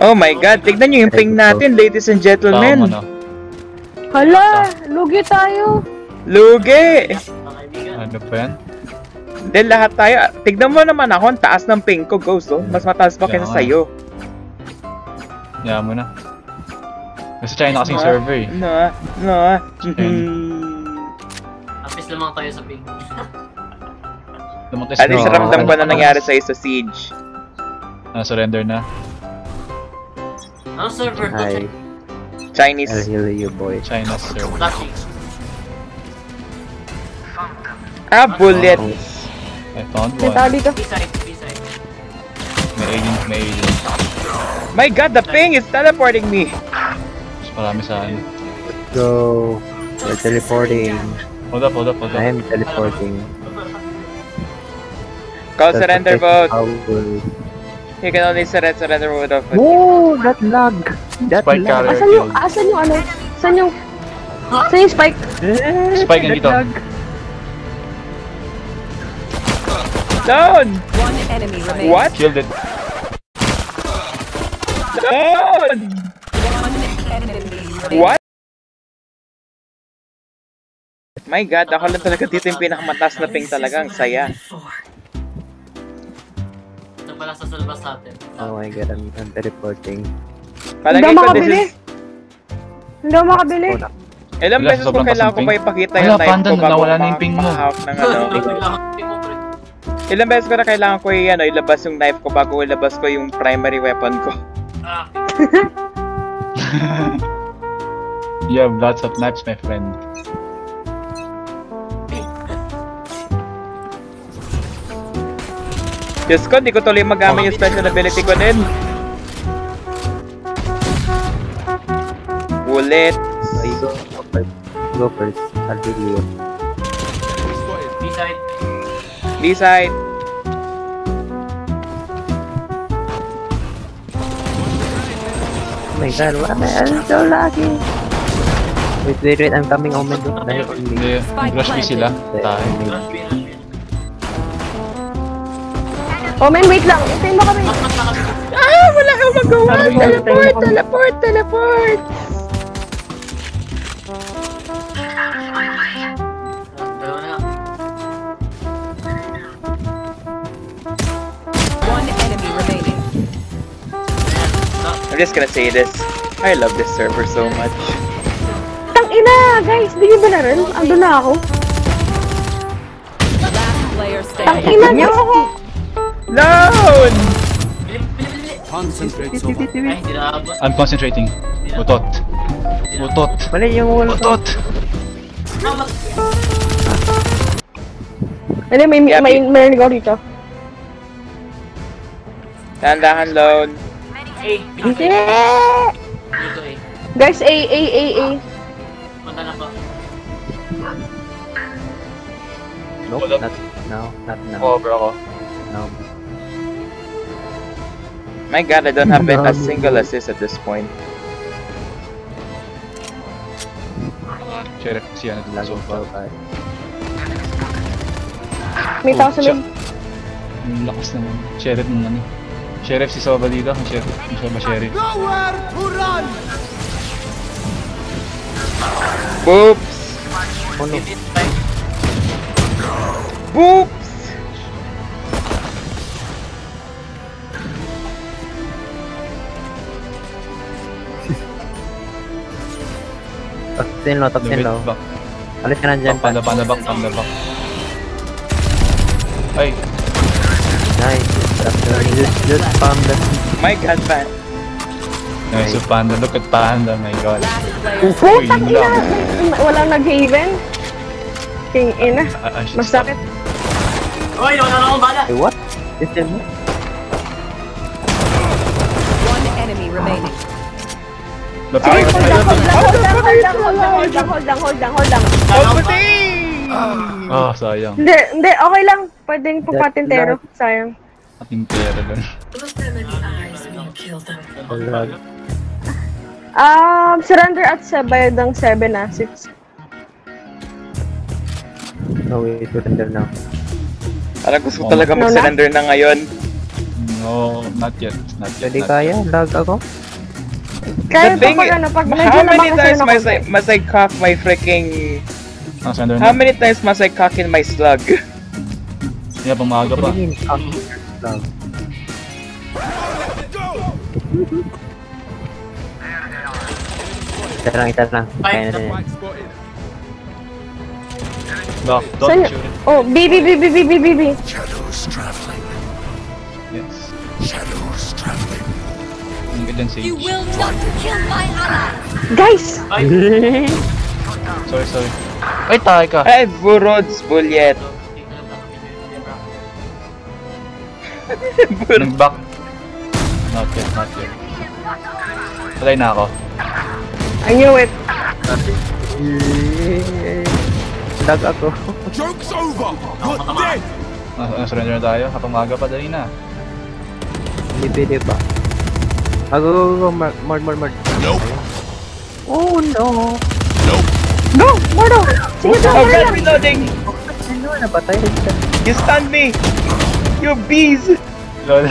Oh my god, tignan nyo yung ping natin, ladies and Tama gentlemen. na. Hala, lugi tayo. Lugi! Ano pa yan? Then lahat tayo, tignan mo naman ako, ang taas ng ping ko, Ghost, oh. Mas mataas pa kaysa nga. sa'yo. Yaman mo na. Nasa China kasing Ah, server eh. No, no. Ayun. Apis lamang tayo sa ping. At least ramdam ko na nangyari sa'yo sa Siege. Ah, surrender na. Ano server to? Hi, I'll Chinese. heal you, boy. China server. Flashing. Ah, bullet. I found May one. tao dito. B-side, B-side. May agent, may agent. My god, the ping is teleporting me. Mas marami sa ano. Let's go. We're teleporting. Hold up, hold up, hold up. I am teleporting. Call That's surrender vote. You can only surrender, surrender vote of Whoa, that lag. That Spike lag. Asan yung, asan yung ano? Saan yung... Saan yung spike? Eh, Spike that nandito. lag. Down! One enemy remaining. What? Killed it. Down! One enemy remaining. What? My god, ako lang talaga dito yung pinakamataas na ping talaga. Ang saya. Pala sa salbas natin. Oh my god, I'm, I'm teleporting. Palagay Hindi ko ako this makabili. is... Hindi ako makabili. Ilang beses ko kailangan ko pa ipakita yung live ko bago nawala na yung ping mo. makahawak ng ano. Ilang beses ko na kailangan ko i- ano, ilabas yung knife ko bago ilabas ko yung primary weapon ko. Ah, You have lots of knives, my friend. Diyos ko, di ko tuloy magamit yung special ability ko din. Bullet. You go, go first. Go first. I'll heal you. B-side. B-side. Oh my god, what? I'm so lucky. Wait, wait, wait. I'm coming, Omen. Don't die on me. Hindi, rush me sila. Tayo. Oh, man, wait lang. Hintayin mo kami. Ah, wala kang magawa. Teleport, teleport, teleport. One enemy remaining. I'm just gonna say this. I love this server so much. Tang ina, guys. Di ba na rin? Ando na ako. Tang ina nyo ako. Ay, hindi nakabot. I'm concentrating. Utot. Utot. Mali yung wall. Utot. Hindi, may, may, may, meron ko rito. Dahan-dahan load. A, Hindi! dito A. Guys, A, A, A, A. Punta na ba? Nope, not now. Not now. Cover ako. No. My god, I don't have a single assist at this point. Sheriff, siya na Lag so so far. bad. May tao sa loob. Ang lakas naman. Sheriff ng ano. Sheriff si Soba dito. Ang sheriff. Ang Soba sheriff. Boops! Oh no. Hit five. Boops! 10 low, top 10 low. Alis ka na dyan, Pan. Pambalabak, pambalabak. Ay! Nice. Just, just panda. Mike has pan. Nice, nice. panda. Look at panda, my god. Uy, ina! Walang nag-haven? King ina. Ah, ah, Masakit. Uy, wala na akong bala! Hey, what? Is there more? Ay. Hold lang, hold lang, hold lang, hold lang, hold lang, hold lang, hold lang, hold lang, hold lang. Oh! Ah, sayang. Hindi, hindi, okay lang. Pwedeng papatintero. Sayang. Ating pera lang. Lag. Um, surrender at sa bayad ng 7 ah, 6. No way, surrender now. Parang gusto ko talaga na? mag-surrender na ngayon. No, not yet. Not yet. Hindi not kaya, lag ako. Kaya The thing pag ano, pag medyo How many times must. I, must I cock my freaking... Ang sender How many times must I cock in my slug? Yeah, pumaga pa. Tingin, ah, lag. Ito lang, ito lang. Kaya na din. Back, don't shoot it. Oh, B, B, B, B, B, B, B, B. Yes. Ganda sage. You will not kill my ally. Guys! Sorry, sorry. Ay, tayo ka. Ay, burods, bullet. Nag-back. Not yet, not yet. Patay na ako. I knew it. Lag ako. Ah, ah, surrender na tayo. Kapag maga pa, dali na. Hindi pwede pa. Ah, go, go, go, Mark, Mark, Mark, Mark. Nope. Oh, no. Go! Mordo! Sige, Oh tama god, reloading! Ano, napatay. You stunned me! You bees! Lol.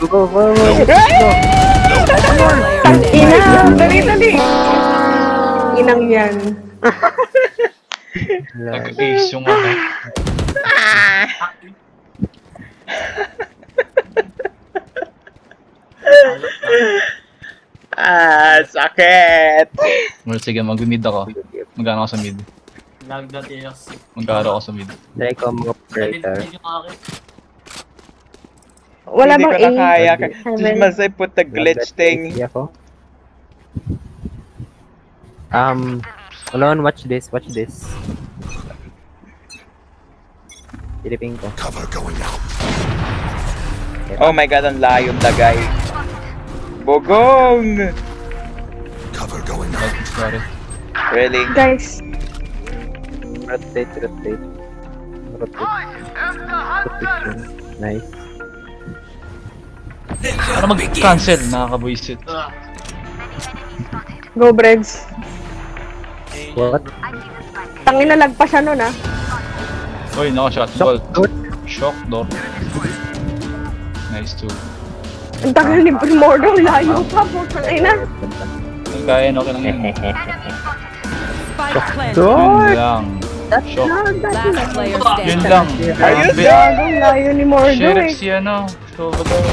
Go, go, go, go. Standing. Ina! Dali, dali! Inang yan. Nag-ace yung ano. Ah, sakit! Well, sige, mag-mid ako. Magkano ako sa mid? Nagdati yung Magkano ako sa mid? Try ko mga operator. Wala Hindi bang ko na A? kaya. Seven. Just must I put the glitch thing. Hindi ako. Um, Alon, watch this, watch this. Silipin ko. Oh my god, ang layo ng lagay. Bogong! Like, sorry. Really? Guys, Rotate, rotate. Rotate. Rotation. Nice. Ano mag-cancel? Nakakabuisit. go Breads. What? Tangin na lagpas siya nun ah. Uy, nako, shot ball. Shock door. Nice too. Ang tagal ni Primordo, layo pa po. Tangin na. Kaya no, okay lang yun. Yun lang. Shock. Last player Yun standing. lang. Are you Grabe. Gagong layo ni Mordo Sheriff eh. si ano. Salvador.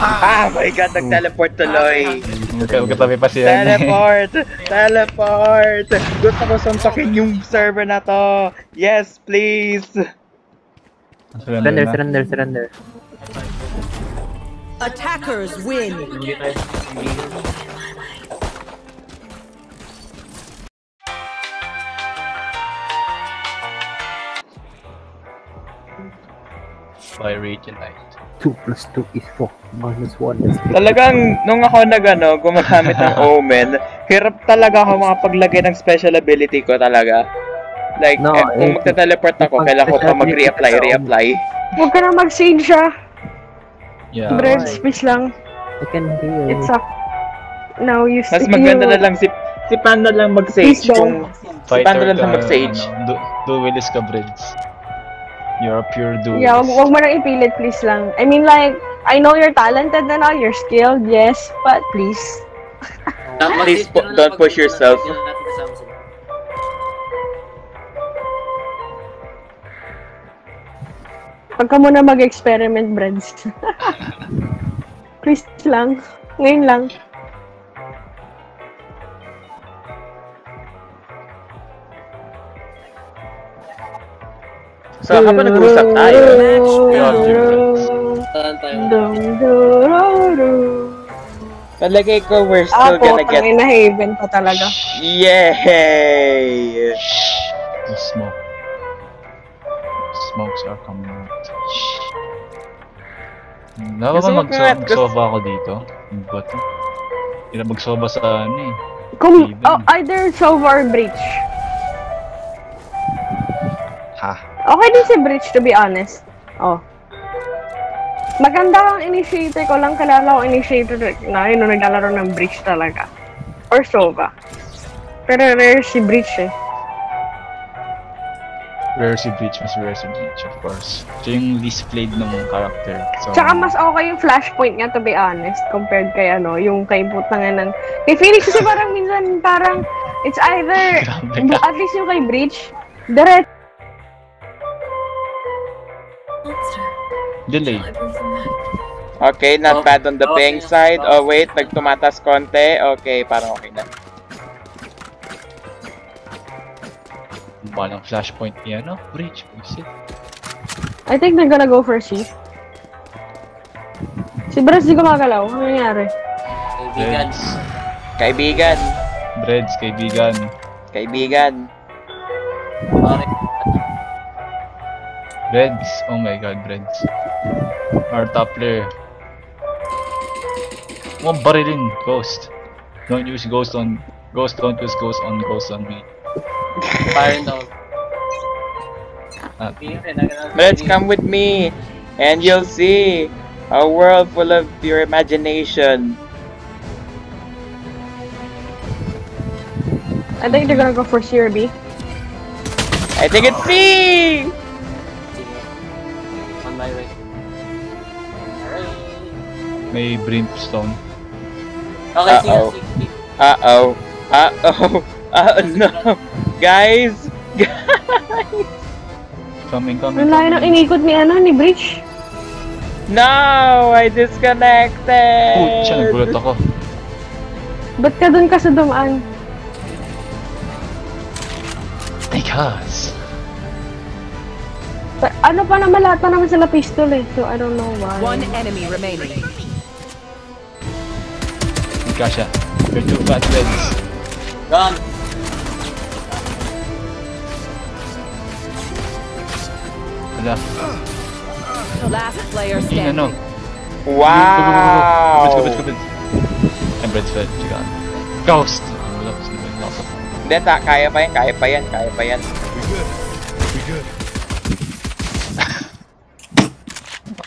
Ah my god, nag-teleport tuloy. Magkatabi pa siya. Teleport! Teleport! Gusto ko suntokin yung server na to. Yes, please! Surrender surrender, surrender. Attackers win. Radiant Knight. 2 plus 2 is 4. Minus 1 is 3. Talagang, nung ako nagano, gumagamit ng Omen, hirap talaga ako makapaglagay ng special ability ko talaga. Like, No, eh, kung eh, magte-teleport ako, kailangan ko pa mag-reapply, reapply. Huwag ka na mag-sage siya. Yeah. Breads, please lang. I can heal. It's up. Now you Mas you- maganda na lang si si Panda lang mag-sage Please don't. kung si Panda lang lang mag-sage. Ano, du- duelist ka, Breads. You're a pure duelist. Yeah, wag, wag mo nang ipilit, please lang. I mean, like, I know you're talented and all, you're skilled, yes, but please. Please pu- don't push yourself. Pag ka muna mag-experiment, Breads. please lang. Ngayon lang. So, habang nag-usap tayo, palagay ko we're still gonna get... tangin na haven pa talaga. Yay! Smokes are coming out. Mo mag- magsoba ako dito? Ba to? Hindi na magsoba sa ano eh. Kung, oh, either Sova or Breach. Ha? Okay din si Breach, to be honest. Oh. Maganda ang initiator ko lang kalala ko initiator na yun nung naglalaro ng Breach talaga. Or Sova. Pero rare si Breach eh. Rare si Breach, mas rare si Breach, of course. Siya yung least played ng character. So, Tsaka mas okay yung flashpoint niya to be honest compared kay ano, yung kay putang ng Kay Phoenix kasi parang minsan parang it's either at least yung kay Breach direct delay. Okay, not bad on the ping side. Oh, wait, nagtumatas konti. Okay, parang okay na. Balang flashpoint niya, no? Breach, bullshit. I think they're gonna go for C. Si Braz di gumagalaw. Ano nangyari? Kaibigan. Breads. Kaibigan, Breads, kaibigan. kaibigan. Breads. Oh my god, Breads. Our top player. Huwag barilin, Ghost. Don't use Ghost on... Ghost, don't use Ghost on Ghost on me. Fire daw. Ah, Let's come with me, and you'll see a world full of pure imagination. I think they're gonna go for C or B. I think it's me! On my way. May Brimstone. Okay, Uh-oh. sige, sige. Uh-oh. Uh-oh. Uh, no. Guys! Guys! Coming, coming, Ang layo ng coming. inikot ni ano, ni Breach. No! I disconnected! Putya, nagulat ako. Ba't ka dun ka sa dumaan? Gosh. Pa- ano pa naman lahat pa naman sila pistol eh. So I don't know why. One enemy remaining. Kasha. You're too fat, Breads. Gone. Wala. Last player Yung standing. ano. Wow! Kubits, kubits, kubits. I'm Breads fed. Chica. Ghost! Hindi, ta, kaya pa yan, kaya pa yan, kaya pa yan.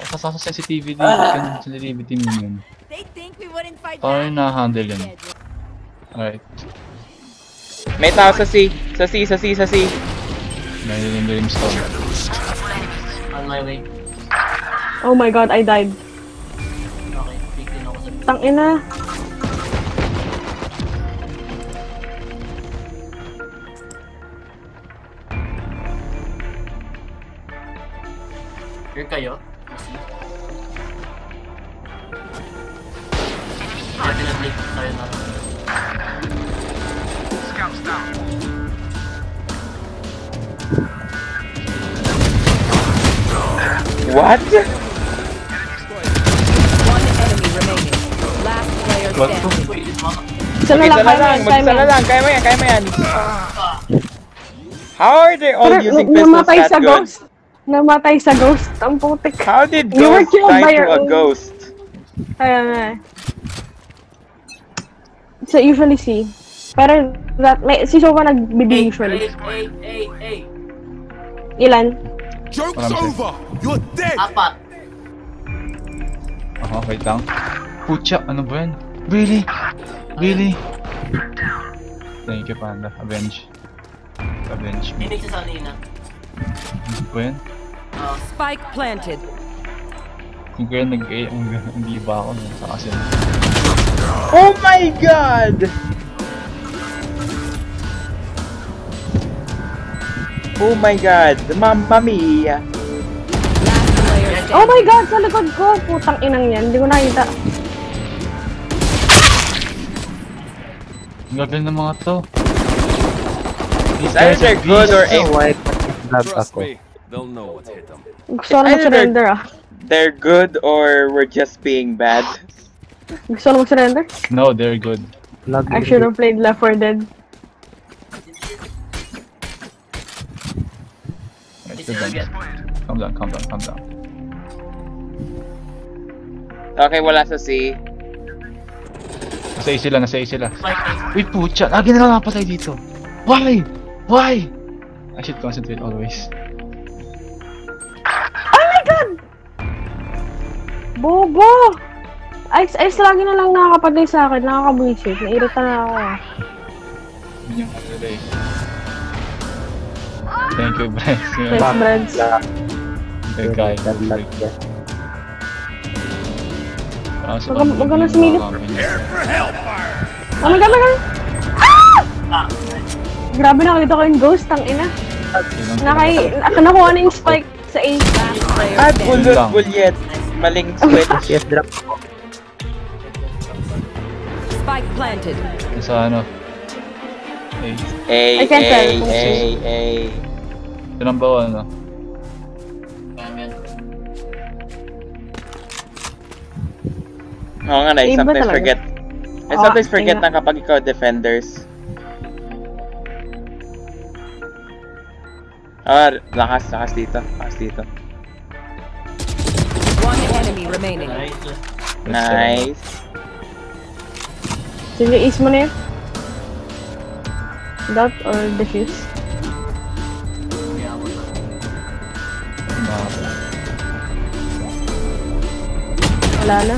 Kasasa sensitivity. Ganun, sensitivity mo yun. They think we wouldn't fight Paano yung na-handle yun? Alright. May tao sa C, sa C, sa C, sa C. Meron yung Brimstone. My way. Oh my god, I died. Okay, big din ako sa Tang ina. Here kayo. What? One enemy remaining. Last player What standing. Isa na lang, kaya mo yan, kaya lang, kaya mo yan, kaya mo yan. How are they all Pero, using pistols namatay that sa good? ghost. Namatay sa ghost. Ang putik. How did You were Ghost killed die by to your a own- ghost? Kaya nga eh. So usually see. Pero that, may, si Sova nagbibig Hey, usually. hey, hey, hey. Ilan? Joke's over! You're dead! Apat. Aha, wait lang. Putya, ano ba yan? Really? Really? Thank you, Panda. Avenge. Avenge me. Phoenix sa kanina. Ano ba yan? Ah, Spike planted. Kung kaya nag-A, ang hindi ba ako nun sa kasi. Oh my god! Oh my god, Mamma Mia! Last player. Oh my god, sa likod ko! Putang inang yan. Hindi ko nakita. Ang gagal ng mga to. It's either good or So, a- why Trust me, they'll know what hit them. Gusto ko na Either mag-surrender ah. they're good or we're just being bad. Gusto ko na mag-surrender? No, they're good. Vlog I should have played Left 4 Dead. Down. Calm down, calm down, calm down. Okay, wala sa C. Nasa A sila, nasa A sila. Wait, putya! Lagi na lang napatay dito. Why? Why? I should concentrate always. Oh my god! Bobo! Ice Ice lagi na lang nakakapatay sa akin. Nakakabuisit. Nairita na ako ah. Yun yung eh. Thank you, Bryce. Thanks, Brads. Good guy. Good luck, yeah. Parang sa Wag ka- na sumilip. Oh my god, my god! Ah! Grabe nakakita ko yung ghost, ang ina. Nakay, nakuha na yung spike sa A. Ah, bullet, bullet. Maling switch. Yes, drop. Spike planted. Sa ano? A, A, tell kung A, sino. A. ilang ba ano? Oo nga na, I Iba sometimes talaga. forget. I Oo, sometimes forget kaya- na kapag ikaw defenders. Ah, lakas, lakas dito. Lakas dito. One enemy remaining. Nice. Sige, ace mo na yun. Dot or defuse? Wala na.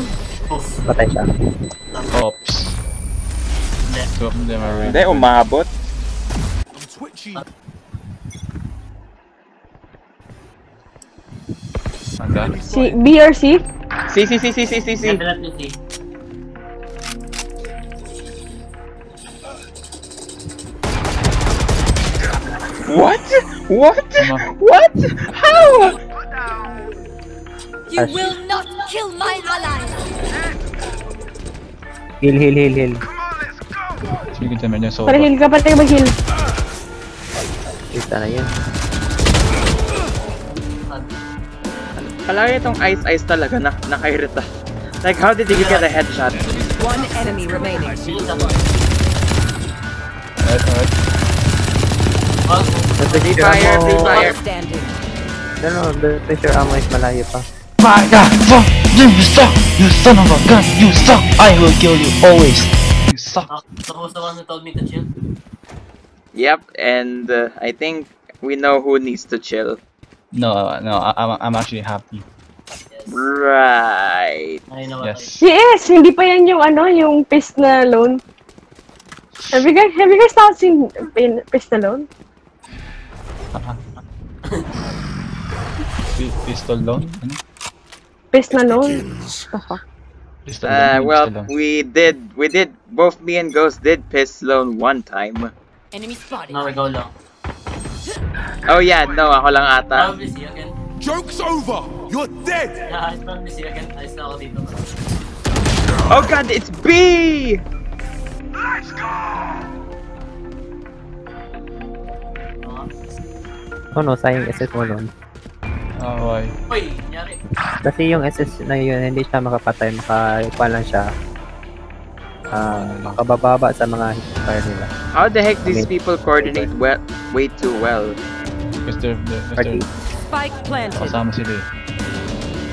Patay siya. Ops. Two of them are Hindi, umabot. I'm twitchy. Handa? Si B or C? Si, si, si, si, si, si, si. What? What? What? How? You will not kill my ally. Heal, heal, heal, heal. Sige, dyan medyo soba. Para heal ka, pati mag-heal. Kita na yun. Palagi itong ice ice talaga na nakairita. Like, how did you get a headshot? One enemy remaining. Alright, alright. Free fire, free fire. No, the pressure ammo is malayo pa. My god, fuck! You suck! You son of a gun! You suck! I will kill you always! You suck! So who's the one who told me to chill? Yep, and uh, I think we know who needs to chill. No, uh, no, I, I'm, I'm actually happy. Yes. Right. I know Yes. Yes! Hindi pa yan yung ano, yung pist na loan. Have you guys, have you guys not seen pin- pist na loan? Pi- Pistol loan? Ano? Pist na loan? The fuck? Uh, well, we did, we did, both me and Ghost did piss loan one time. Enemy spotted. Now we go long. Oh yeah, no, ako lang ata. Probably see again. Joke's over. You're dead. Yeah, I probably see again. I still dito. Oh god, it's B! Uh, Oh no, sayang SS mo nun. Why? Uy, nangyari. Kasi yung SS na yun, hindi siya makapatay, makakuha lang siya. Ah, makabababa sa mga hitfire nila. How the heck these Okay. people coordinate well, way too well? Because they're, Spike planted. kasama sila eh.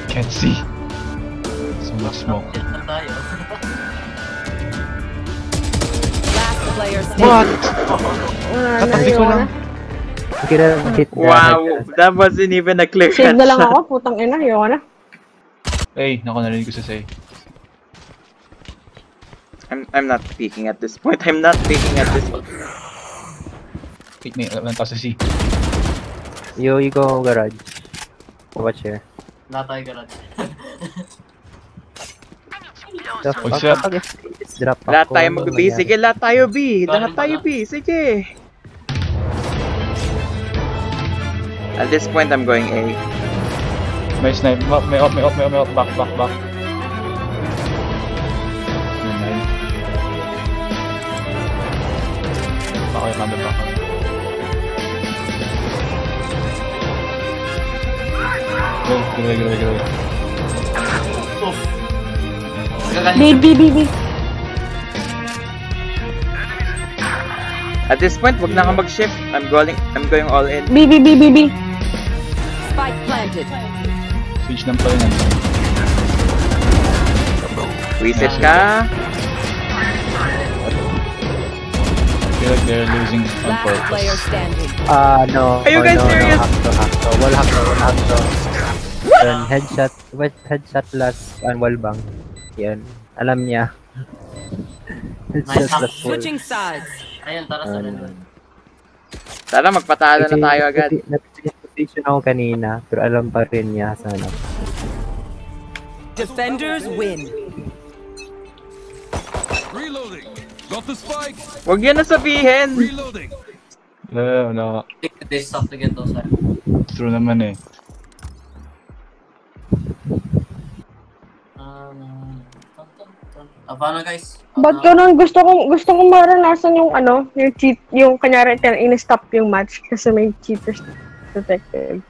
Can't see. So much smoke. Chill na tayo. Last player standing. What? Katabi ko ayaw lang. na. Hit Wow, that wasn't even a clear Save na lang ako, putang ina, ayaw na. Hey, naku, narinig ko sa say. I'm, I'm not peeking at this point. I'm not peeking at this point. Wait, may alam sa C. You, you go garage. Watch here. Lahat tayo garage. Kapag it's drop Lahat ako, tayo ano mag-B. Sige, lahat tayo B. Lahat tayo. B. Sige. At this point, I'm going A. May snipe. May up, may up, may up, may up, may up. Back, back, back. Okay, kanda back. Go, get away, get away, get away. Oof. B, Gagaling B, B, B. At this point, wag na ako mag-shift. I'm going, I'm going all in. B, B, B, B, B. Spike planted. Switch lang pala yan. Reset ka. I feel like they're losing on Last player purpose. standing. Ah, no. Are you Oh, guys no, serious? No, hack to, hack to. Wall hack to, wall hack to. Yan, headshot, wet, headshot last, and wall bang. Yan, alam niya. headshot last wall. Switching sides. Ayun, tara sa rin. Sana magpatalo na tayo agad. Nag-change position ako kanina, pero alam pa rin niya sana. Defenders win. Reloading. Got the spike. Huwag yan na sabihin. Reloading. Wala, wala. They stop to get those. ah. True naman eh. Um. Ah, paano guys? Ba't Ah, ganun? Gusto kong, gusto kong maranasan yung ano, yung cheat, yung kanyari, in-stop yung match kasi may cheaters perfected.